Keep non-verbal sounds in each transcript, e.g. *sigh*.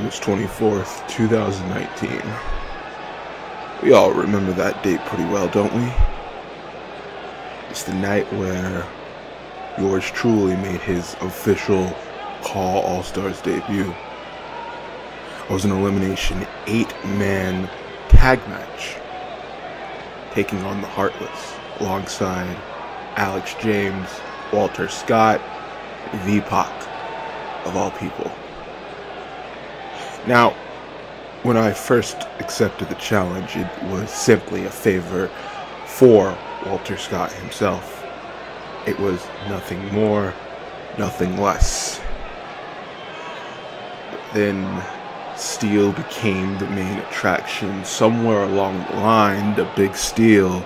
August 24th, 2019. We all remember that date pretty well, don't we? It's the night where yours truly made his official CAW All Stars debut. It was an elimination eight man tag match, taking on the Heartless alongside Alex James, Walter Scott, and V-Pac, of all people. Now, when I first accepted the challenge, it was simply a favor for Walter Scott himself. It was nothing more, nothing less. Then Steel became the main attraction. Somewhere along the line, the big Steel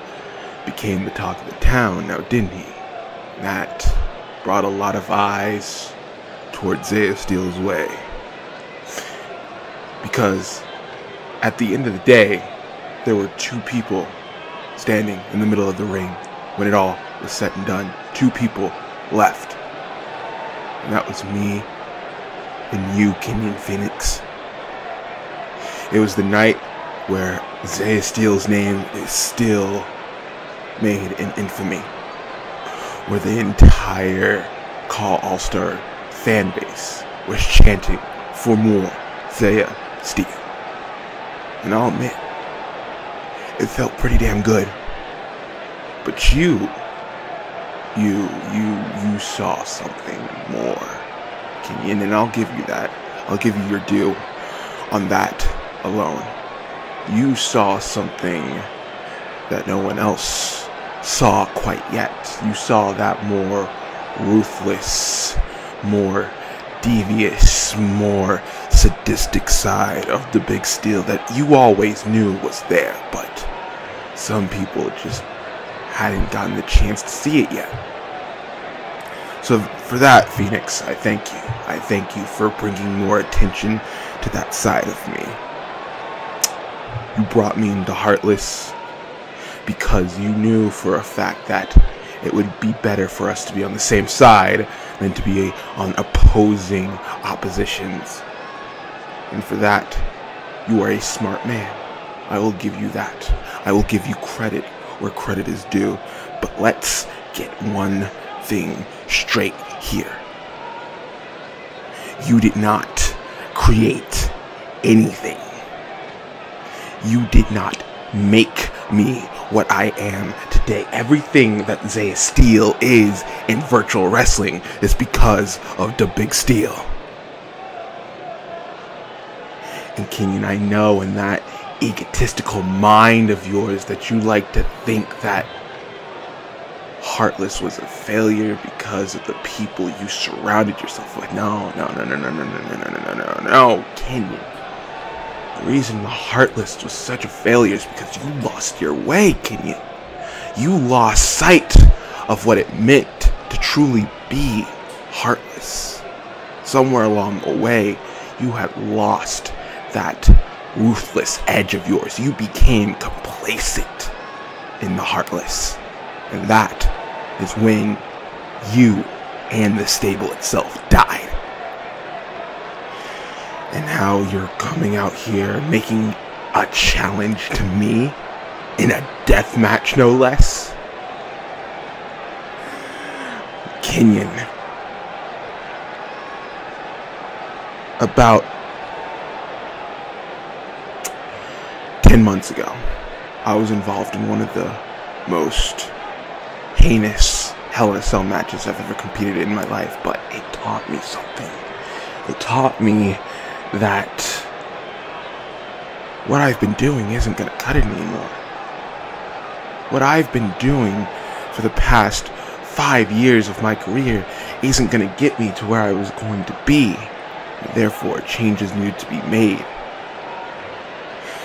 became the talk of the town, now didn't he? That brought a lot of eyes towards Zaiah Steel's way. Because at the end of the day, there were two people standing in the middle of the ring when it all was said and done. Two people left. And that was me and you, Kenyon Fenix. It was the night where Zaiah Steel's name is still made in infamy. Where the entire CAW All Star fan base was chanting for more Zaiah Steel. And I'll admit, it felt pretty damn good. But you, you, you, you saw something more, Kenyon, and I'll give you that. I'll give you your due on that alone. You saw something that no one else saw quite yet. You saw that more ruthless, more devious, more sadistic side of the big steel that you always knew was there, but some people just hadn't gotten the chance to see it yet. So for that, Fenix, I thank you. I thank you for bringing more attention to that side of me. You brought me into Heartless because you knew for a fact that it would be better for us to be on the same side than to be on opposing oppositions. And for that, you are a smart man. I will give you that. I will give you credit where credit is due. But let's get one thing straight here. You did not create anything. You did not make me what I am today. Everything that Zay Steel is in virtual wrestling is because of the big steel. And Kenyon, I know in that egotistical mind of yours that you like to think that Heartless was a failure because of the people you surrounded yourself with. No, no, no, no, no, no, no, no, no, no, no, no, Kenyon. The reason Heartless was such a failure is because you lost your way, Kenyon. You lost sight of what it meant to truly be heartless. Somewhere along the way, you had lost that ruthless edge of yours. You became complacent in the heartless. And that is when you and the stable itself died. And now you're coming out here making a challenge to me in a death match, no less. Kenyon. About 10 months ago, I was involved in one of the most heinous Hell in a Cell matches I've ever competed in my life, but it taught me something. It taught me that what I've been doing isn't going to cut it anymore. What I've been doing for the past five years of my career isn't going to get me to where I was going to be. Therefore, changes need to be made.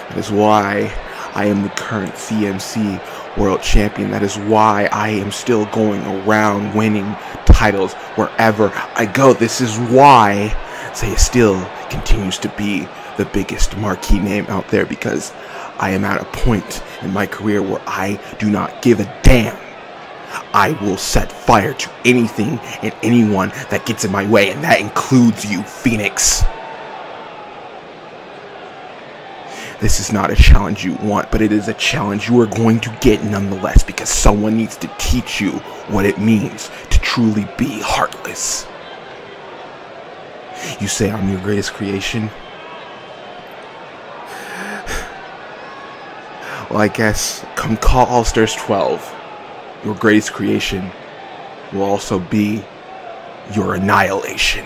That is why I am the current CMC world champion. That is why I am still going around winning titles wherever I go. This is why Zaiah Steel continues to be the biggest marquee name out there because I am at a point in my career where I do not give a damn. I will set fire to anything and anyone that gets in my way, and that includes you, Fenix. This is not a challenge you want, but it is a challenge you are going to get nonetheless because someone needs to teach you what it means to truly be heartless. You say I'm your greatest creation? *sighs* Well, I guess come CAW All Stars 12. Your greatest creation will also be your annihilation.